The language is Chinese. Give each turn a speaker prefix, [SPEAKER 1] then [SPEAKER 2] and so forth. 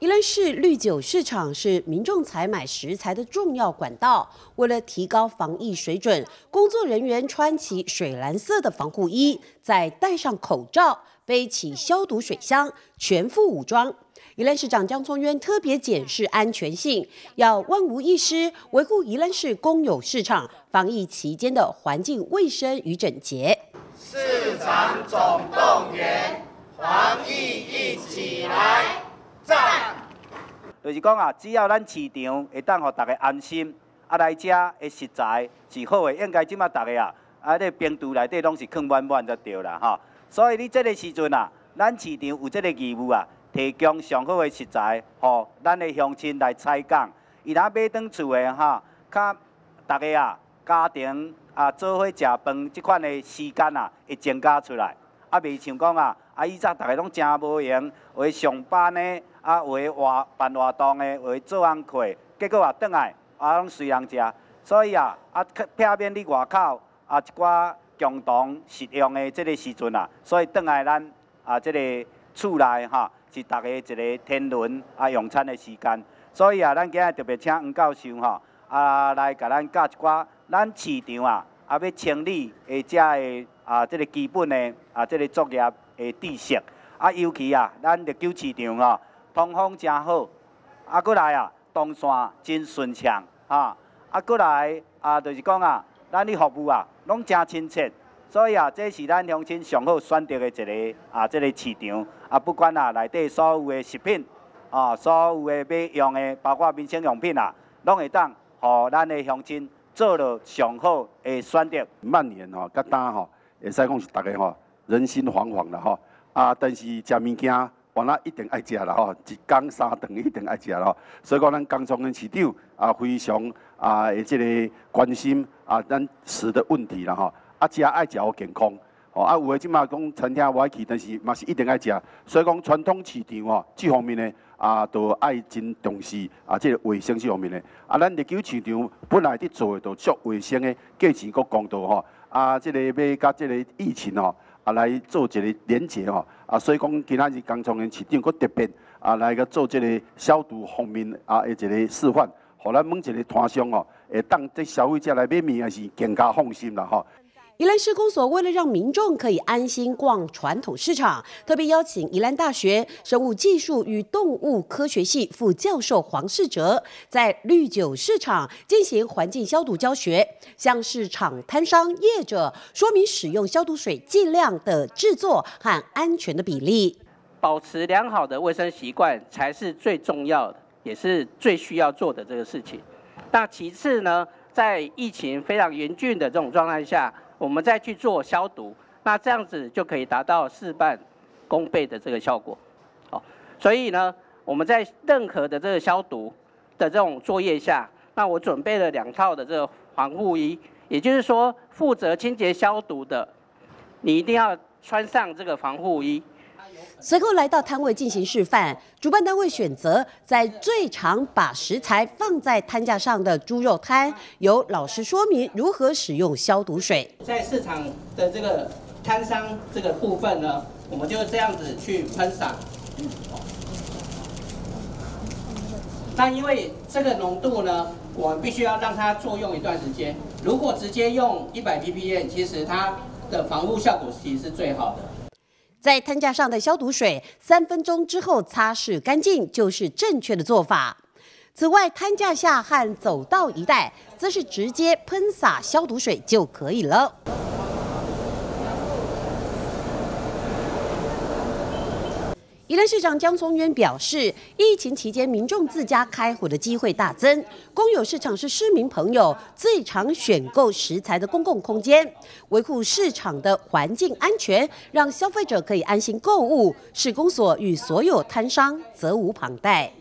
[SPEAKER 1] 宜兰市绿酒市场是民众采买食材的重要管道。为了提高防疫水准，工作人员穿起水蓝色的防护衣，再戴上口罩，背起消毒水箱，全副武装。宜兰市长江聪渊特别检视安全性，要万无一失，维护宜兰市公有市场防疫期间的环境卫生与整洁。
[SPEAKER 2] 市场总
[SPEAKER 3] 就是讲啊，只要咱市场会当互大家安心，啊来遮的食材是好的，应该即马大家啊，啊咧冰橱内底拢是空满满才对啦吼。所以你这个时阵啊，咱市场有这个义务啊，提供上好的食材，互咱的乡亲来采购。伊若买转厝的哈，较大家啊，家庭啊做伙食饭即款的时间啊，会增加出来。啊，袂像讲啊，啊以前大家拢真无闲，为上班呢。啊，为活办活动的，为做工课，结果啊，倒来啊，拢随人食，所以啊，啊，避免你外口啊一寡共同食用的这个时阵啊，所以倒来咱啊，这个厝内哈，是大家一个天伦啊用餐的时间，所以啊，咱今日特别请黄教授哈啊来甲咱教一寡咱市场啊啊要清理的遮的啊这个基本的啊这个作业的知识，啊尤其啊，咱绿洲市场哦。通风真好，啊，过来啊，动线真顺畅，哈，啊，过来啊，就是讲啊，咱的服务啊，拢真亲切，所以啊，这是咱乡亲上好选择的一个啊，这个市场啊，不管啊，内底所有的食品啊，所有的买用的，包括民生用品啊，拢会当，互咱的乡亲做了上好的选择。
[SPEAKER 4] 蔓延吼，甲单吼，会使讲是大家吼，人心惶惶啦吼，啊，但是食物件。原来一定爱食啦吼，一工三顿一定爱食吼。所以讲，咱工厂跟市长啊，非常啊，诶，即个关心啊，咱食的问题啦吼。啊，食爱食好健康。哦，啊，有诶即马讲餐厅我爱去，但是嘛是一定爱食。所以讲，传统市场吼，这方面呢啊，都爱真重视啊，即个卫生即方面呢。啊，咱日久市场本来伫做诶都足卫生诶，价钱阁公道吼。啊，即个要甲即个疫情吼。啊，来做一个连接吼，啊，所以讲今仔日工厂的市场佫特别啊，来个做即个消毒方面啊，的一个示范，互咱每一个摊商吼，会当即消费者来买物也是更加放心啦吼。
[SPEAKER 1] 宜兰市公所为了让民众可以安心逛传统市场，特别邀请宜兰大学生物技术与动物科学系副教授黄世哲，在绿酒市场进行环境消毒教学，向市场摊商业者说明使用消毒水剂量的制作和安全的比例。
[SPEAKER 5] 保持良好的卫生习惯才是最重要的，也是最需要做的这个事情。那其次呢，在疫情非常严峻的这种状态下，我们再去做消毒，那这样子就可以达到事半功倍的这个效果。好，所以呢，我们在任何的这个消毒的这种作业下，那我准备了两套的这个防护衣，也就是说，负责清洁消毒的，你一定要穿上这个防护衣。
[SPEAKER 1] 随后来到摊位进行示范，主办单位选择在最常把食材放在摊架上的猪肉摊，由老师说明如何使用消毒水。
[SPEAKER 5] 在市场的这个摊商这个部分呢，我们就这样子去喷洒。那因为这个浓度呢，我们必须要让它作用一段时间。如果直接用一百 ppm，其实它的防护效果其实是最好的。
[SPEAKER 1] 在摊架上的消毒水，三分钟之后擦拭干净就是正确的做法。此外，摊架下和走道一带，则是直接喷洒消毒水就可以了。宜兰市长江松渊表示，疫情期间民众自家开火的机会大增，公有市场是市民朋友最常选购食材的公共空间，维护市场的环境安全，让消费者可以安心购物，市公所与所有摊商责无旁贷。